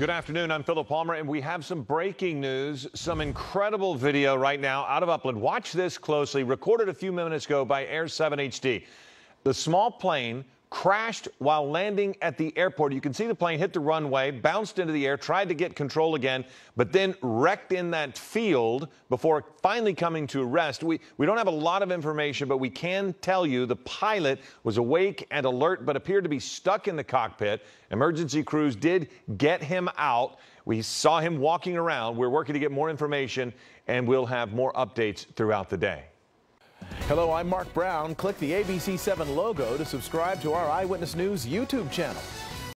Good afternoon. I'm Philip Palmer, and we have some breaking news, some incredible video right now out of Upland. Watch this closely, recorded a few minutes ago by Air 7 HD. The small plane crashed while landing at the airport. You can see the plane hit the runway, bounced into the air, tried to get control again, but then wrecked in that field before finally coming to rest. We, we don't have a lot of information, but we can tell you the pilot was awake and alert, but appeared to be stuck in the cockpit. Emergency crews did get him out. We saw him walking around. We're working to get more information, and we'll have more updates throughout the day. Hello, I'm Mark Brown. Click the ABC7 logo to subscribe to our Eyewitness News YouTube channel.